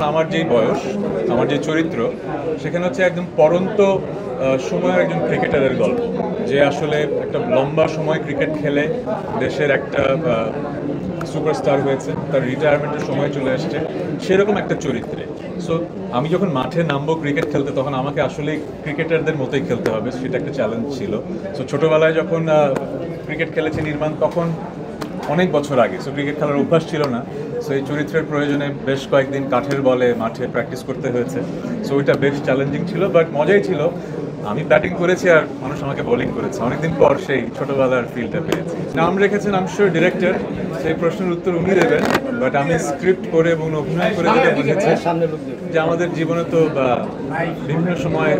আমার যে বয়স, আমার যে চরিত্র, সেখানে হচ্ছে একদম পরন্ত সময়ের একজন ক্রিকেটারের গল্প। যে আসলে একটা লম্বা সময় ক্রিকেট খেলে দেশের একটা সুপারস্টার হয়েছে, তার রিটায়ারমেন্টের সময় চলে আসছে সেরকম একটা চরিত্রে। সো আমি যখন মাঠে নামবো ক্রিকেট খেলতে, তখন আমাকে আসলে ক্রিকেটারদের মতোই খেলতে হবে, সেটা একটা চ্যালেঞ্জ ছিল। সো ছোটোবেলায় যখন ক্রিকেট খেলেছি নির্মাণ, তখন অনেক বছর আগে। সো ক্রিকেট খেলার অভ্যাস ছিল না। সো এই চরিত্রের প্রয়োজনে বেশ কয়েকদিন কাঠের বলে মাঠে প্র্যাকটিস করতে হয়েছে। সো ওইটা বেশ চ্যালেঞ্জিং ছিল বাট মজাই ছিল। আমি ব্যাটিং করেছি আর মানুষ আমাকে বোলিং করেছে। অনেকদিন পর সেই ছোটবেলার ফিলটা পেয়েছি। নাম রেখেছেন আমি শিওর ডিরেক্টর সেই প্রশ্নের উত্তর উনি দেবেন বাট আমি স্ক্রিপ্ট করে এবং অভিনয় করে যেটা বুঝেছি, যে আমাদের জীবনে তো বিভিন্ন সময়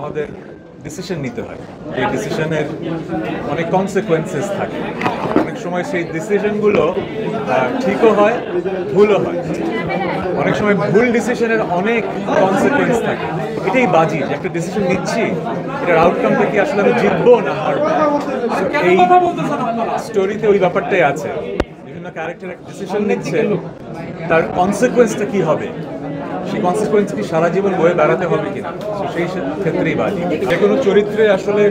আমাদের ডিসিশন নিতে হয়। এই ডিসিশনের অনেক কনসিকোয়েন্সেস থাকে। অনেক সময় সেই ডিসিশনগুলো ঠিকও হয় ভুলও হয়। অনেক সময় ভুল ডিসিশনের অনেক কনসিকোয়েন্স থাকে। এটাই বাজি যে একটা ডিসিশন নিচ্ছি এটার আউটকামটা কি আসলে আমি জিতবো না হারবো? এই স্টোরিতে ওই ব্যাপারটাই আছে। বিভিন্ন ক্যারেক্টার একটা ডিসিশন নিচ্ছে তার কনসিকোয়েন্সটা কি হবে? সেই কনসিকুয়েন্স কি সারা জীবন বয়ে বেড়াতে হবে কিনা? সেই ক্ষেত্রেই বাজি। যে কোনো চরিত্রে আসলে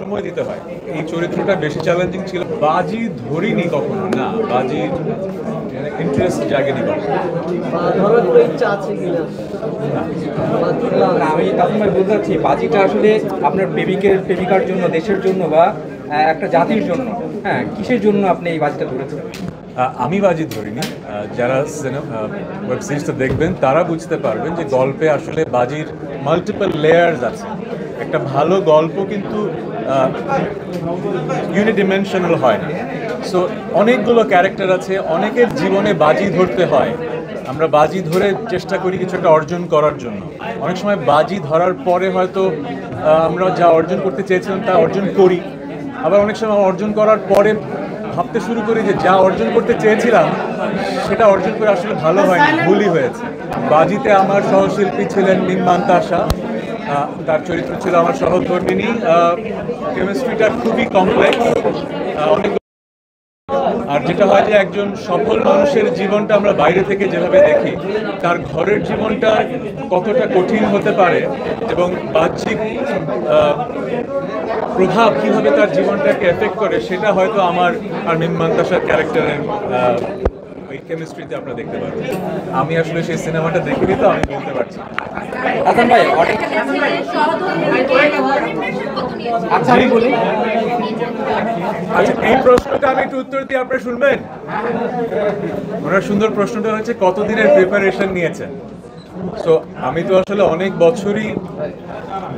সময় দিতে হয়। এই চরিত্রটা বেশি চ্যালেঞ্জিং ছিল। বাজি ধরিনি কখনো, না, বাজি ইন্টারেস্ট জাগেনি আমি তখন ভাই বলতে চাচ্ছি বাজিটা আসলে আপনার প্রেমিকের, প্রেমিকার জন্য, দেশের জন্য বা একটা জাতির জন্য হ্যাঁ কিসের জন্য আপনি এই বাজিটা ধরেছেন? আমি বাজি ধরিনি। যারা ওয়েব সিরিজটা দেখবেন, তারা বুঝতে পারবেন যে গল্পে আসলে বাজির মাল্টিপল লেয়ার্স আছে। একটা ভালো গল্প কিন্তু ইউনিডিমেনশনাল হয় না। সো অনেকগুলো ক্যারেক্টার আছে, অনেকের জীবনে বাজি ধরতে হয়। আমরা বাজি ধরে চেষ্টা করি কিছু একটা অর্জন করার জন্য। অনেক সময় বাজি ধরার পরে হয়তো আমরা যা অর্জন করতে চেয়েছিলাম তা অর্জন করি। আবার অনেক সময় অর্জন করার পরে ভাবতে শুরু করি যে যা অর্জন করতে চেয়েছিলাম, সেটা অর্জন করে আসলে ভালো হয়নি, ভুলই হয়েছে। বাজিতে আমার সহশিল্পী ছিলেন নিম্মান তাসা তার চরিত্র ছিল আমার সহধর্মিনী। কেমিস্ট্রিটা খুবই কমপ্লেক্স অনেক আর যেটা হয় যে একজন সফল মানুষের জীবনটা আমরা বাইরে থেকে যেভাবে দেখি, তার ঘরের জীবনটা কতটা কঠিন হতে পারে এবং বাহ্যিক প্রভাব কীভাবে তার জীবনটাকে এফেক্ট করে সেটা হয়তো আমার আর মিম্মান্তাসার ক্যারেক্টারের ওই কেমিস্ট্রিতে আপনারা দেখতে পারবেন। আমি আসলে সেই সিনেমাটা দেখিনি তো আমি বলতে পারছি। হাসান ভাই আচ্ছা আমি বলি। আচ্ছা এই প্রশ্নটা আমি একটু উত্তর দিয়ে আপনারা শুনবেন? ওনার সুন্দর প্রশ্নটা হচ্ছে কতদিনের প্রিপারেশন নিয়েছেন? তো আমি তো আসলে অনেক বছরই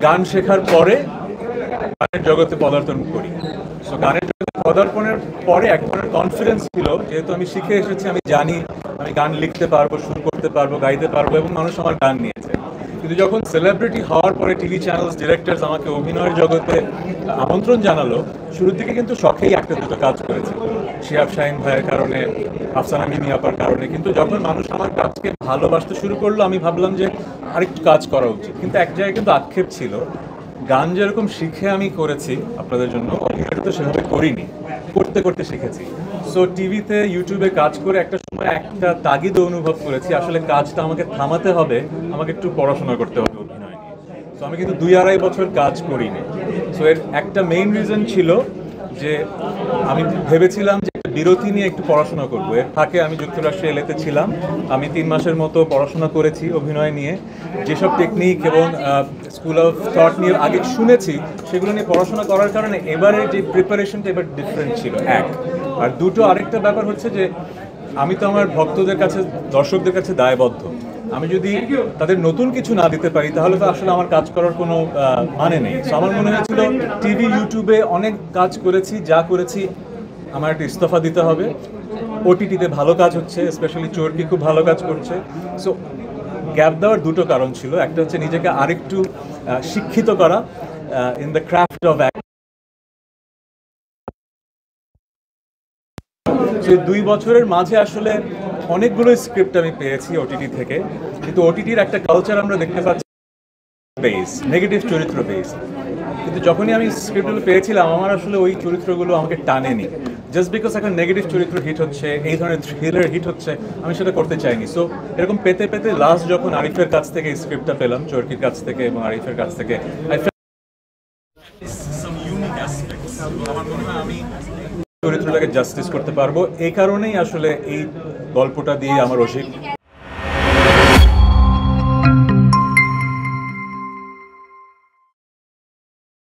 গান শেখার পরে গানের জগতে পদার্পণ করি। তো গানের জগতে পদার্পণের পরে এক ধরনের কনফিডেন্স ছিল, যেহেতু আমি শিখে এসেছি, আমি জানি, আমি গান লিখতে পারব, সুর করতে পারব, গাইতে পারব, এবং মানুষ আমার গান নিয়েছে। কিন্তু যখন সেলিব্রিটি হওয়ার পরে টিভি চ্যানেলস ডিরেক্টরস আমাকে অভিনয়ের জগতে আমন্ত্রণ জানালো, শুরুর দিকে কিন্তু শখেই একটা দুটো কাজ করেছে। শিয়াব শাহিন ভাইয়ের কারণে, আফসানা মিমি আপার কারণে, কিন্তু যখন মানুষ আমার কাজকে ভালোবাসতে শুরু করল, আমি ভাবলাম যে আরেকটু কাজ করা উচিত। কিন্তু এক জায়গায় কিন্তু আক্ষেপ ছিল গান যেরকম শিখে আমি করেছি আপনাদের জন্য অভিনয়টা তো সেভাবে করিনি, করতে করতে শিখেছি। সো টিভিতে ইউটিউবে কাজ করে একটা সময় একটা তাগিদ অনুভব করেছি, আসলে কাজটা আমাকে থামাতে হবে, আমাকে একটু পড়াশোনা করতে হবে অভিনয় নিয়ে। সো আমি কিন্তু দুই আড়াই বছর কাজ করিনি। সো এর একটা মেইন রিজন ছিল যে আমি ভেবেছিলাম যে বিরতি নিয়ে একটু পড়াশোনা করব। এর ফাঁকে আমি যুক্তরাষ্ট্রে এলেতে ছিলাম। আমি তিন মাসের মতো পড়াশোনা করেছি অভিনয় নিয়ে। যেসব টেকনিক এবং স্কুল অফ থট নিয়ে আগে শুনেছি, সেগুলো নিয়ে পড়াশোনা করার কারণে এবারে যে প্রিপারেশনটা এবার ডিফারেন্ট ছিল, এক। আর দুটো আরেকটা ব্যাপার হচ্ছে যে, আমি তো আমার ভক্তদের কাছে, দর্শকদের কাছে দায়বদ্ধ। আমি যদি তাদের নতুন কিছু না দিতে পারি, তাহলে তো আসলে আমার কাজ করার কোনো মানে নেই। আমার মনে হয়েছিল টিভি ইউটিউবে অনেক কাজ করেছি, যা করেছি আমার একটা ইস্তফা দিতে হবে। ওটিটিতে ভালো কাজ হচ্ছে স্পেশালি চোরকি খুব ভালো কাজ করছে। সো গ্যাপ দেওয়ার দুটো কারণ ছিল। একটা হচ্ছে নিজেকে আরেকটু শিক্ষিত করা ইন দ্য ক্রাফট অফ সেই দুই বছরের মাঝে আসলে অনেকগুলো স্ক্রিপ্ট আমি পেয়েছি ওটিটি থেকে। কিন্তু ওটিটির একটা কালচার আমরা দেখতে পাচ্ছি বেস নেগেটিভ চরিত্র বেস কিন্তু যখনই আমি স্ক্রিপ্টগুলো পেয়েছিলাম, আমার আসলে ওই চরিত্রগুলো আমাকে টানেনি। জাস্ট বিকজ এখন নেগেটিভ চরিত্র হিট হচ্ছে, এই ধরনের থ্রিলার হিট হচ্ছে, আমি সেটা করতে চাইনি। সো এরকম পেতে পেতে লাস্ট যখন আরিফের কাছ থেকে স্ক্রিপ্টটা পেলাম, চরকির কাছ থেকে এবং আরিফের কাছ থেকে চরিত্রটাকে জাস্টিস করতে পারব। এই কারণেই আসলে এই গল্পটা দিয়ে আমার রসিক